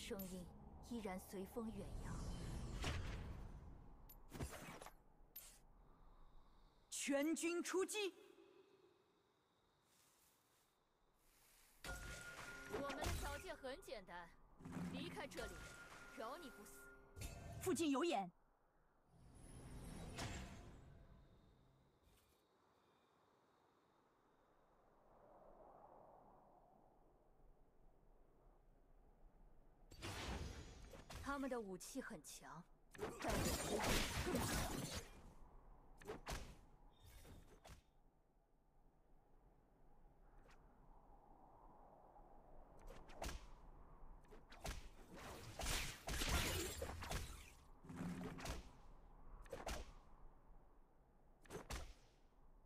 声音依然随风远扬。全军出击！我们的条件很简单，离开这里，饶你不死。附近有眼。他们的武器很强，但我的更强。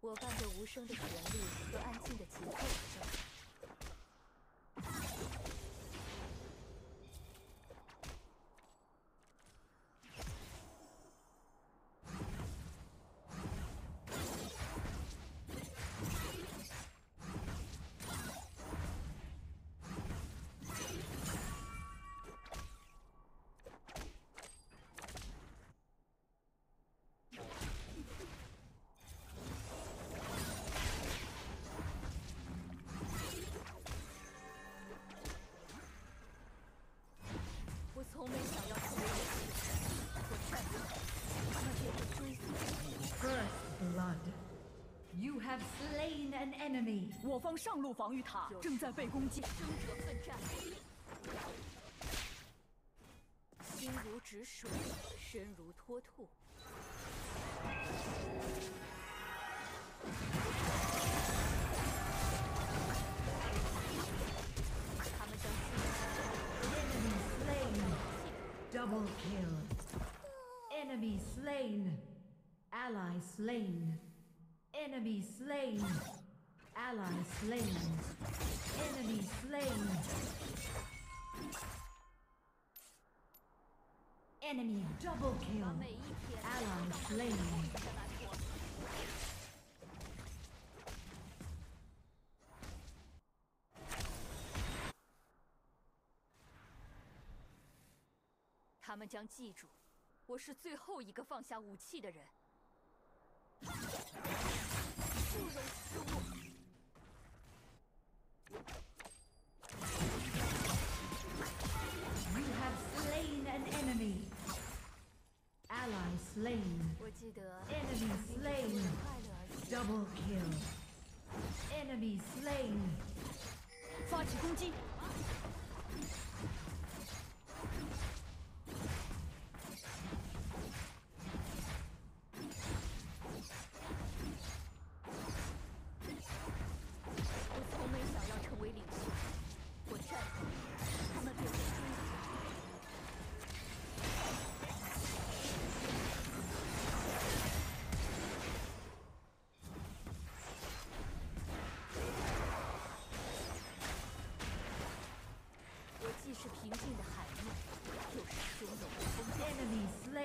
我伴着无声的旋律和安静的节奏声。从没想要成为我劝你，那便是追随。First blood. You have slain an enemy. 我方上路防御塔正在被攻击。生者奋战，心如止水，身如脱兔。Double kill. Enemy slain. Ally slain. Enemy slain. Ally slain. Enemy slain. Enemy double kill. Ally slain. 他们将记住，我是最后一个放下武器的人。不容失误。You have slain an enemy. Ally slain. 我记得。Enemy slain. Double kill. Enemy slain. 发起攻击。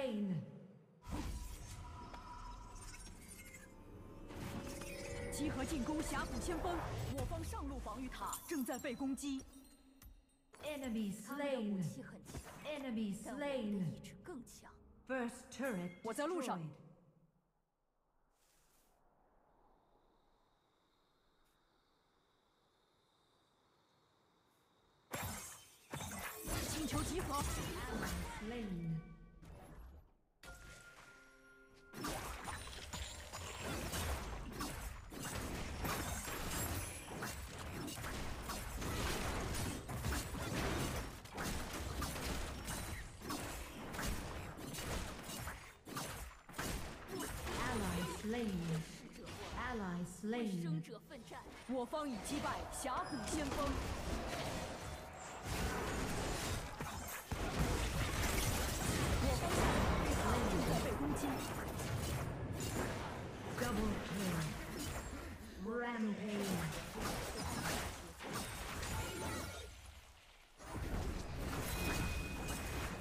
slain。集合进攻峡谷先锋，我方上路防御塔正在被攻击。Enemy slain。武器很强，Enemy slain。意志更强。First turret。我在路上。请求集合。生者奋战。我方已击败峡谷先锋。攻击！Double kill！Rampage！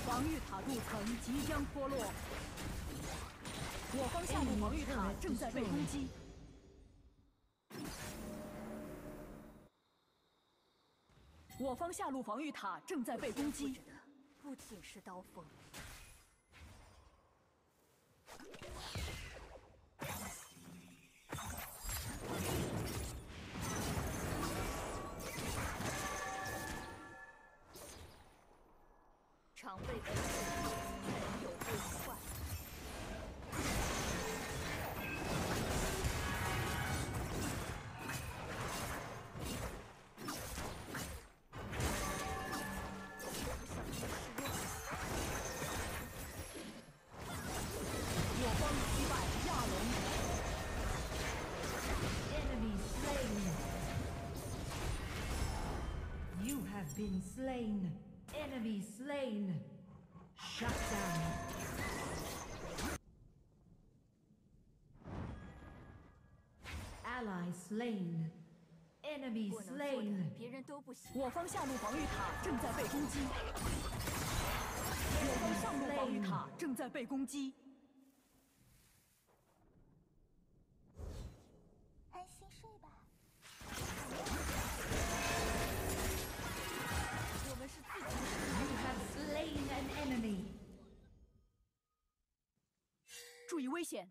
防御塔镀层即将脱落，我方下路防御塔正在被攻击。我方下路防御塔正在被攻击。不仅是刀锋。Been slain. Enemy slain. Shut down. Ally slain. Enemy 我能做的 slain. 别人都不行。我方下路防御塔正在被攻击，我方上路防御塔正在被攻击。安心睡吧。危险！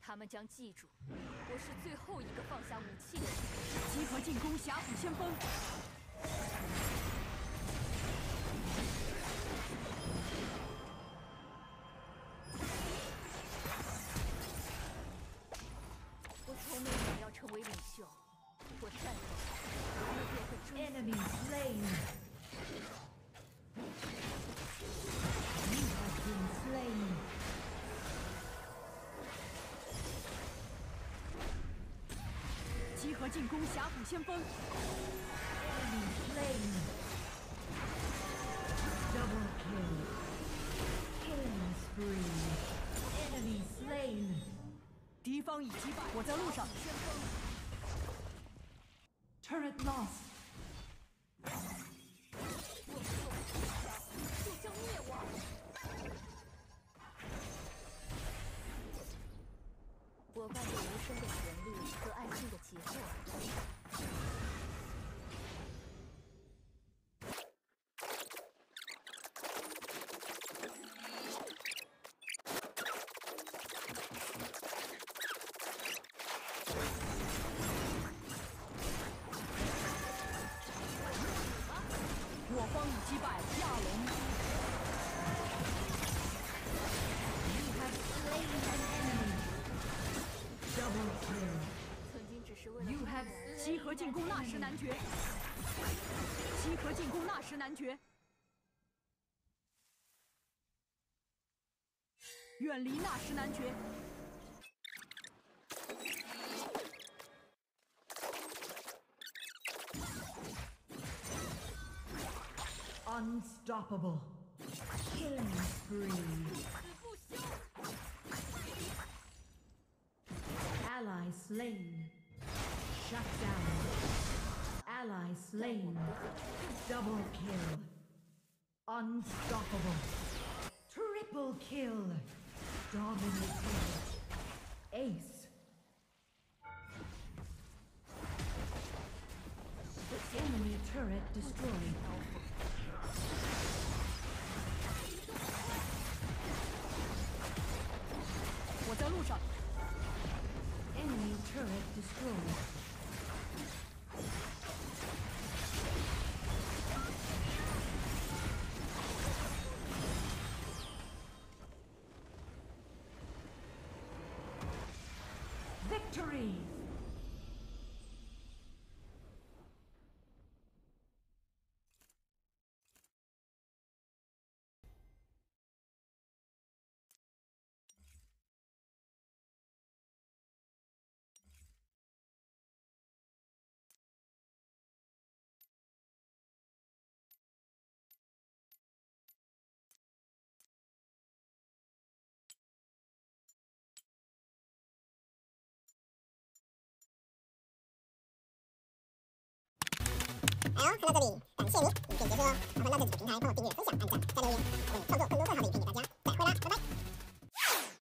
他们将记住，我是最后一个放下武器的人。集合进攻峡谷先锋，集合进攻峡谷先锋，Enemy slain. Double kill. Killing spree. Enemy slain. 敌方已击败，我在路上。Turret lost. 曾经只是为了 You have 集合进攻什 enemy. 男爵，集合进攻纳什男爵，远离纳什男爵。Unstoppable. Killing spree. Ally slain. Shut down. Ally slain. Double kill. Unstoppable. Triple kill. Dominating. Ace. Enemy turret destroyed. Turret destroyed. 好看到这里，感谢您，影片结束。麻烦到这几个平台帮我订阅、分享、按赞、加留言，我会创作更多更好的影片。